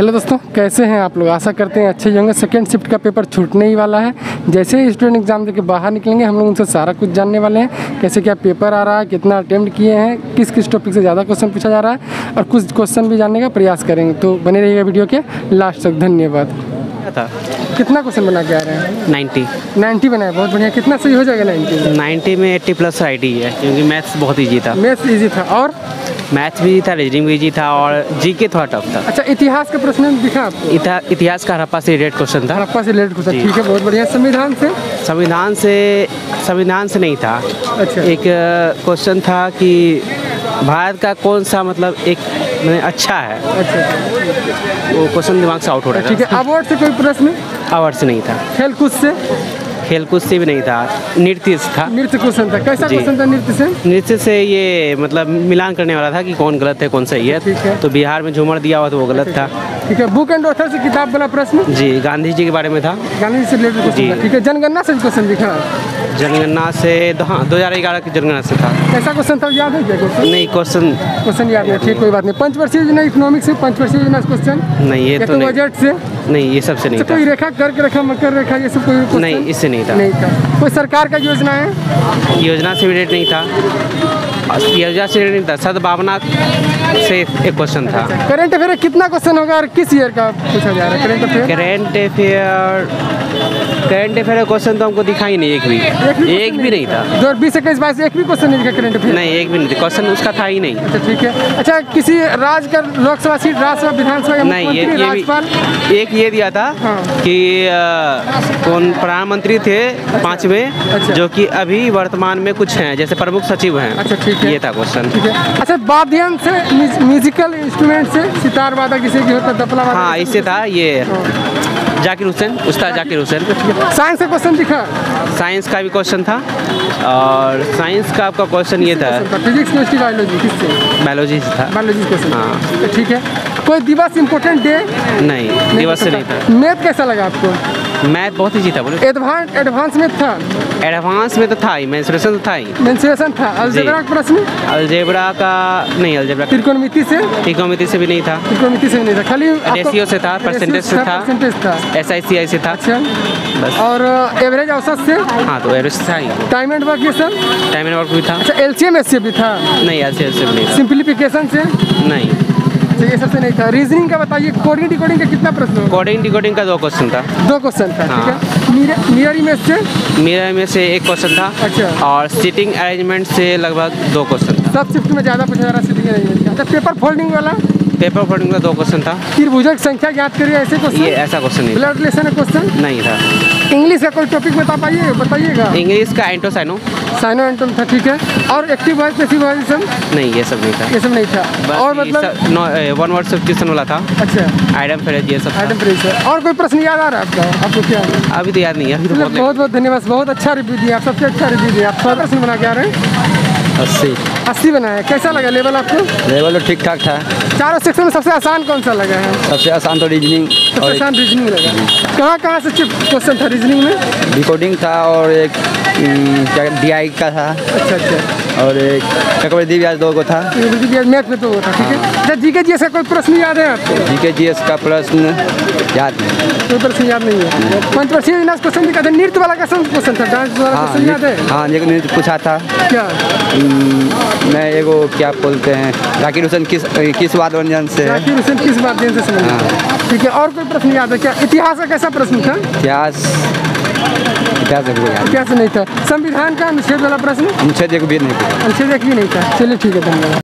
Hello दोस्तों कैसे हैं आप लोग? आशा करते हैं अच्छे होंगे। सेकेंड शिफ्ट का पेपर छूटने ही वाला है। जैसे ही स्टूडेंट एग्ज़ाम देके बाहर निकलेंगे हम लोग उनसे सारा कुछ जानने वाले हैं। कैसे क्या पेपर आ रहा है कितना अटेम्प्ट किए हैं किस किस टॉपिक से ज़्यादा क्वेश्चन पूछा जा रहा है और कुछ क्वेश्चन भी जानने का प्रयास करेंगे। तो बने रहिएगा वीडियो के लास्ट तक। धन्यवाद। था? कितना क्वेश्चन बना के आ रहे हैं? नाइन्टी नाइन्टी बनाए बहुत बढ़िया। कितना सही हो जाएगा नाइन्टी नाइन्टी में एट्टी प्लस आई है क्योंकि मैथ्स बहुत ईजी था। मैथ्स ईजी था। और? मैथ्स भी था रीजनिंग भी जी था और जी के थोड़ा टफ था। अच्छा इतिहास का प्रश्न दिखा आपको? इतिहास का हड़प्पा से रिलेटेड क्वेश्चन था। हड़प्पा से रिलेटेड क्वेश्चन ठीक है बहुत बढ़िया। संविधान से? संविधान से संविधान से नहीं था। अच्छा। एक क्वेश्चन था कि भारत का कौन सा मतलब एक मैंने अच्छा है। अच्छा वो क्वेश्चन दिमाग से आउट हो रहा ठीक है अवार्ड से कोई प्रश्न? अवार्ड से नहीं था। खेल कूद से? खेलकूद से भी नहीं था नृत्य था। नृत्य क्वेश्चन था। कैसा क्वेश्चन था नृत्य से? नृत्य से ये मतलब मिलान करने वाला था कि कौन गलत है कौन सही है। है। तो बिहार में झूमर दिया हुआ तो वो गलत था। ठीक है। बुक एंड ऑथर से किताब वाला प्रश्न? जी गांधी जी के बारे में था। गांधी जी से रिलेटेड क्वेश्चन था। ठीक है जनगणना से क्वेश्चन दिखा जनगणना से हाँ दो हज़ार ग्यारह की जनगणना से था। कैसा क्वेश्चन था याद है क्या क्वेश्चन? नहीं क्वेश्चन। क्वेश्चन याद है ठीक कोई बात नहीं। पंचवर्षीय योजना इकोनॉमिक्स से पंचवर्षीय योजना क्वेश्चन नहीं ये तो तो बजट से? नहीं ये सबसे नहीं अच्छा था। कोई रेखा करके रेखा मकर रेखा ये सब कोई नहीं इससे नहीं था। नहीं था। कोई सरकार का योजना है? योजना से रिलेटेड नहीं था। योजना से रिलेटेड नहीं था। सद्भावना से एक क्वेश्चन था। करेंट अफेयर कितना क्वेश्चन होगा और किस ईयर का पूछा जा रहा है? Current affair current affair current affair का क्वेश्चन तो हमको दिखाई नहीं एक भी। एक भी नहीं था। दो हज़ार बीस इक्कीस बाईस एक भी क्वेश्चन नहीं दिखा करंट अफेयर नहीं एक भी नहीं था। क्वेश्चन उसका था ही नहीं। अच्छा ठीक है। अच्छा किसी राज्य का लोकसभा सीट राज्यसभा विधानसभा नहीं ये ये राज्यपाल? भी एक ये दिया था हाँ। कि कौन प्रधानमंत्री थे पाँचवें अच्छा। जो कि अभी वर्तमान में कुछ हैं जैसे प्रमुख सचिव हैं। अच्छा, ठीक है। ये था क्वेश्चन ठीक है। अच्छा वाद्ययंत्र से म्यूजिकल इंस्ट्रूमेंट से सितार वादक जिसे की होता है हाँ इससे था ये। जाकिर हुसैन उस्ताद जाकिर हुसैन। साइंस का क्वेश्चन दिखा। साइंस का भी क्वेश्चन था और साइंस का आपका क्वेश्चन ये था। फिजिक्स केमिस्ट्री बायोलॉजी किससे? बायोलॉजी से था। बायोलॉजी क्वेश्चन हाँ। तो ठीक है। कोई दिवस इम्पोर्टेंट डे नहीं दिवस से नहीं था। मैथ कैसा लगा आपको? मैथ बहुत ईजी था बोले। एडवांस एडवांस में था। एडवांस में तो था ही मेंसुरेशन तो था ही। मेंसुरेशन था। अलजेब्रा का प्रश्न? अलजेब्रा का नहीं अलजेब्रा त्रिकोणमिति से? त्रिकोणमिति से भी नहीं था। त्रिकोणमिति से नहीं था। खाली रेशियो से था, परसेंटेज से था। परसेंटेज था। एस आई सी से था। अच्छा। बस। और एवरेज औसत से? हाँ तो एवरेज था ही। टाइम एंड वर्क ये सब? टाइम एंड वर्क भी था। अच्छा एलसीएम एस भी था। नहीं ऐसे ऐसे भी नहीं सिंप्लीफिकेशन से? नहीं। अच्छा ये सबसे नहीं था। रीजनिंग का बताइए? कोडिंग डिकोडिंग का कितना प्रश्न कोडिंग डिकोडिंग का दो क्वेश्चन था। दो क्वेश्चन था हाँ। ठीक है। मिरर इमेज से? मेरा में से एक क्वेश्चन था अच्छा। और सीटिंग अरेंजमेंट से लगभग दो क्वेश्चन था। सब शिफ्ट में ज़्यादा पूछा जा रहा सिटिंग अरेंजमेंट का अच्छा पेपर फोल्डिंग वाला? पेपर फोल्डिंग का दो क्वेश्चन था। त्रिभुजक संख्या ज्ञात करिए ऐसे क्वेश्चन ये ऐसा क्वेश्चन नहीं ब्लड रिलेशन का क्वेश्चन नहीं था। इंग्लिश का कोई टॉपिक बता पाइए बताइएगा। इंग्लिश का एंटो साइनो साइनो एंटोम था ठीक है। और एक्टिव वॉइस पैसिव वॉइस नहीं ये सब नहीं था। ये सब नहीं था। और मतलब? वन वर्ड सब्सटीट्यूशन वाला था। अच्छा। आइडम फेरेज ये सब था। आइटम प्रेस और कोई प्रश्न याद आ रहा है आपका? आपको क्या? अभी तो याद नहीं है। अभी तो मतलब बहुत बहुत बहुत धन्यवाद बहुत अच्छा रिव्यू दिया आप सबसे अच्छा रिव्यू दिया आप। सौ बना के आ रहे हैं? अस्सी। अस्सी बनाया कैसा लगा लेवल आपको? लेवल तो ठीक ठाक था। चारों सेक्शन में सबसे आसान कौन सा लगा है? सबसे आसान तो रीजनिंग सबसे आसान रीजनिंग लगा। कहाँ कहाँ से क्वेश्चन था रीजनिंग में? रिकॉर्डिंग था और एक हम्म, क्या डी का था। अच्छा अच्छा। और एक चक्रवर्ती ब्याज दो को था। मैथ में तो वो था ठीक है? अच्छा जी के जी का कोई प्रश्न याद है आपको? जी के जी एस का प्रश्न याद नहीं। कोई प्रश्न याद नहीं है? पंचवर्षीय योजना क्वेश्चन दिखा था नृत्य वाला कैसा क्वेश्चन था डांस वाला हाँ क्वेश्चन याद है? हाँ लेकिन ये पूछा था। क्या? मैं एगो क्या बोलते हैं जाकिर हुसैन किस किस वाद व्यंजन से है? जाकिर हुसैन किस बात से ठीक है और कोई प्रश्न याद है? क्या इतिहास का कैसा प्रश्न था? इतिहास इतिहास देखो याद इतिहास नहीं था? संविधान का अनुच्छेद वाला प्रश्न? अनुच्छेद एक भी नहीं था। अनुच्छेद एक भी नहीं था। चलिए ठीक है धन्यवाद।